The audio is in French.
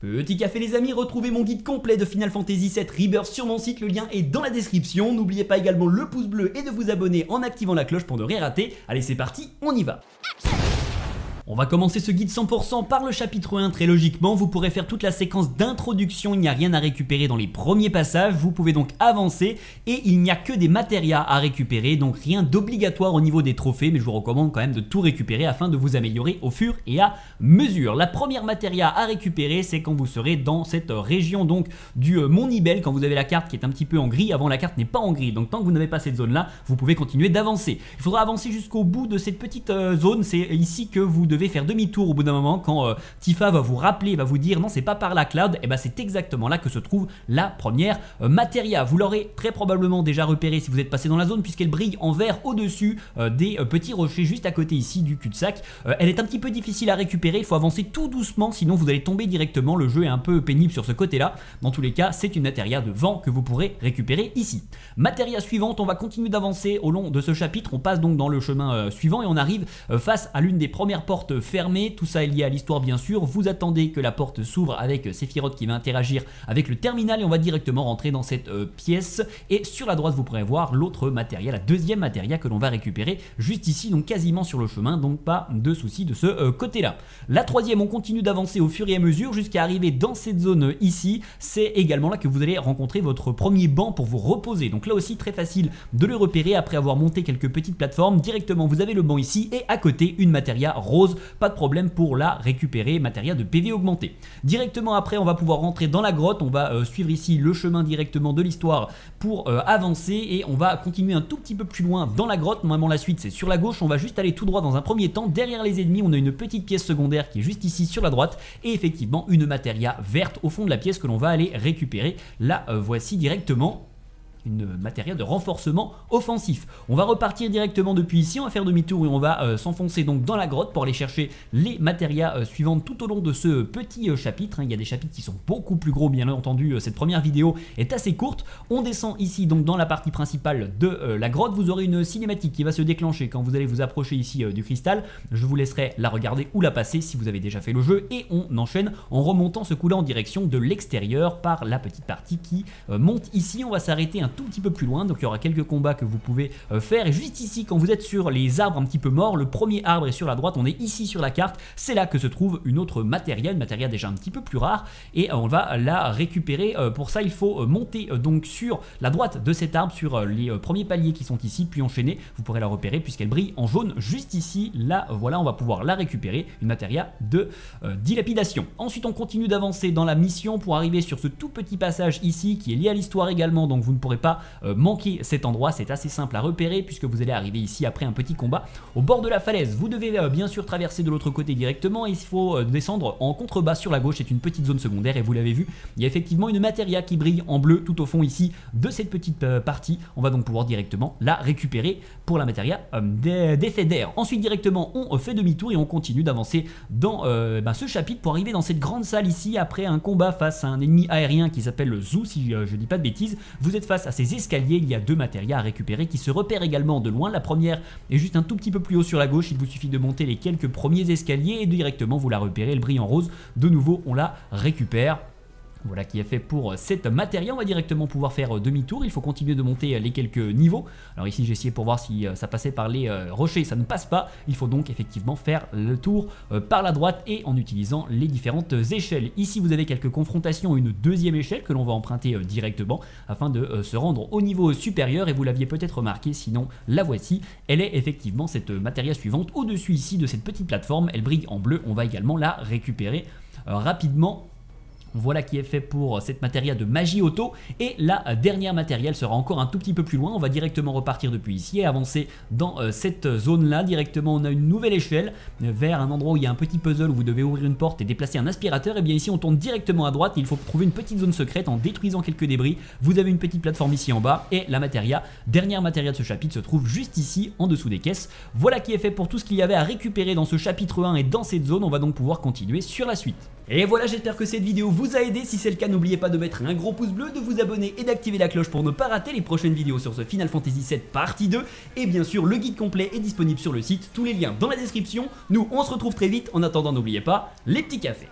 Petit café les amis, retrouvez mon guide complet de Final Fantasy VII Rebirth sur mon site, le lien est dans la description. N'oubliez pas également le pouce bleu et de vous abonner en activant la cloche pour ne rien rater. Allez c'est parti, on y va on va commencer ce guide 100% par le chapitre 1 très logiquement, vous pourrez faire toute la séquence d'introduction, il n'y a rien à récupérer dans les premiers passages, vous pouvez donc avancer et il n'y a que des matérias à récupérer, donc rien d'obligatoire au niveau des trophées, mais je vous recommande quand même de tout récupérer afin de vous améliorer au fur et à mesure. La première matéria à récupérer, c'est quand vous serez dans cette région donc du euh, Mont Nibel, quand vous avez la carte qui est un petit peu en gris, avant la carte n'est pas en gris, donc tant que vous n'avez pas cette zone là, vous pouvez continuer d'avancer. Il faudra avancer jusqu'au bout de cette petite euh, zone, c'est ici que vous devez faire demi-tour au bout d'un moment quand euh, Tifa va vous rappeler, va vous dire non c'est pas par la cloud, et eh ben c'est exactement là que se trouve la première euh, matéria. Vous l'aurez très probablement déjà repéré si vous êtes passé dans la zone puisqu'elle brille en vert au-dessus euh, des petits rochers juste à côté ici du cul-de-sac. elle est un petit peu difficile à récupérer, il faut avancer tout doucement sinon vous allez tomber directement, le jeu est un peu pénible sur ce côté-là. Dans tous les cas, c'est une matéria de vent que vous pourrez récupérer ici. Matéria suivante, on va continuer d'avancer au long de ce chapitre, on passe donc dans le chemin suivant et on arrive face à l'une des premières portes fermé, tout ça est lié à l'histoire bien sûr, vous attendez que la porte s'ouvre avec Sephiroth qui va interagir avec le terminal et on va directement rentrer dans cette euh, pièce. Et sur la droite vous pourrez voir l'autre matériel, la deuxième matériel que l'on va récupérer juste ici donc quasiment sur le chemin. Donc pas de souci de ce euh, côté là. La troisième on continue d'avancer au fur et à mesure jusqu'à arriver dans cette zone ici, c'est également là que vous allez rencontrer votre premier banc pour vous reposer. Donc là aussi très facile de le repérer après avoir monté quelques petites plateformes. Directement vous avez le banc ici et à côté une matéria rose pas de problème pour la récupérer, matériel de PV augmenté. Directement après, on va pouvoir rentrer dans la grotte, on va euh, suivre ici le chemin directement de l'histoire pour euh, avancer et on va continuer un tout petit peu plus loin dans la grotte. Normalement, la suite c'est sur la gauche, on va juste aller tout droit dans un premier temps. Derrière les ennemis, on a une petite pièce secondaire qui est juste ici sur la droite et effectivement une matéria verte au fond de la pièce que l'on va aller récupérer. La euh, voici directement une matériel de renforcement offensif. On va repartir directement depuis ici, on va faire demi-tour et on va euh, s'enfoncer donc dans la grotte pour aller chercher les matérias euh, suivantes tout au long de ce petit euh, chapitre. Hein. Il y a des chapitres qui sont beaucoup plus gros bien entendu, cette première vidéo est assez courte. On descend ici donc dans la partie principale de la grotte, vous aurez une cinématique qui va se déclencher quand vous allez vous approcher ici du cristal. Je vous laisserai la regarder ou la passer si vous avez déjà fait le jeu et on enchaîne en remontant ce coup-là en direction de l'extérieur par la petite partie qui monte ici. On va s'arrêter un tout petit peu plus loin, donc il y aura quelques combats que vous pouvez euh, faire. Et juste ici, quand vous êtes sur les arbres un petit peu morts, le premier arbre est sur la droite, on est ici sur la carte, c'est là que se trouve une autre matériel, matériel déjà un petit peu plus rare, et euh, on va la récupérer. Euh, pour ça, il faut monter donc sur la droite de cet arbre, sur les premiers paliers qui sont ici, puis enchaîner, vous pourrez la repérer puisqu'elle brille en jaune juste ici. Là, voilà, on va pouvoir la récupérer, une matériel de dilapidation. Ensuite, on continue d'avancer dans la mission pour arriver sur ce tout petit passage ici qui est lié à l'histoire également, donc vous ne pourrez pas euh, manquer cet endroit. C'est assez simple à repérer puisque vous allez arriver ici après un petit combat au bord de la falaise. Vous devez euh, bien sûr traverser de l'autre côté directement il faut euh, descendre en contrebas sur la gauche. C'est une petite zone secondaire et vous l'avez vu, il y a effectivement une matéria qui brille en bleu tout au fond ici de cette petite partie. On va donc pouvoir directement la récupérer pour la matéria d'effet d'air. Ensuite directement on fait demi-tour et on continue d'avancer dans ben, ce chapitre pour arriver dans cette grande salle ici après un combat face à un ennemi aérien qui s'appelle le Zoo si je dis pas de bêtises. Vous êtes face à ces escaliers, il y a deux matérias à récupérer qui se repèrent également de loin. La première est juste un tout petit peu plus haut sur la gauche, il vous suffit de monter les quelques premiers escaliers et directement vous la repérez, elle brille en rose. De nouveau, on la récupère. Voilà qui est fait pour cette matériel. On va directement pouvoir faire euh, demi-tour. Il faut continuer de monter euh, les quelques niveaux. Alors ici j'ai essayé pour voir si euh, ça passait par les rochers. Ça ne passe pas. Il faut donc effectivement faire le tour par la droite et en utilisant les différentes échelles. Ici vous avez quelques confrontations. Une deuxième échelle que l'on va emprunter directement afin de se rendre au niveau supérieur. Et vous l'aviez peut-être remarqué, sinon la voici. Elle est effectivement cette matériel suivante. Au-dessus ici de cette petite plateforme, elle brille en bleu. On va également la récupérer rapidement voilà qui est fait pour cette matériel de magie auto. Et la dernière matériel sera encore un tout petit peu plus loin. On va directement repartir depuis ici et avancer dans euh, cette zone-là. Directement, on a une nouvelle échelle vers un endroit où il y a un petit puzzle où vous devez ouvrir une porte et déplacer un aspirateur. Et bien ici, on tourne directement à droite. il faut trouver une petite zone secrète en détruisant quelques débris. Vous avez une petite plateforme ici en bas. Et la matéria, dernière matériel de ce chapitre, se trouve juste ici, en dessous des caisses. Voilà qui est fait pour tout ce qu'il y avait à récupérer dans ce chapitre 1 et dans cette zone. On va donc pouvoir continuer sur la suite. Et voilà, j'espère que cette vidéo vous a aidé. Si c'est le cas, n'oubliez pas de mettre un gros pouce bleu, de vous abonner et d'activer la cloche pour ne pas rater les prochaines vidéos sur ce Final Fantasy VII partie 2. Et bien sûr, le guide complet est disponible sur le site, tous les liens dans la description. Nous, on se retrouve très vite. En attendant, n'oubliez pas les petits cafés.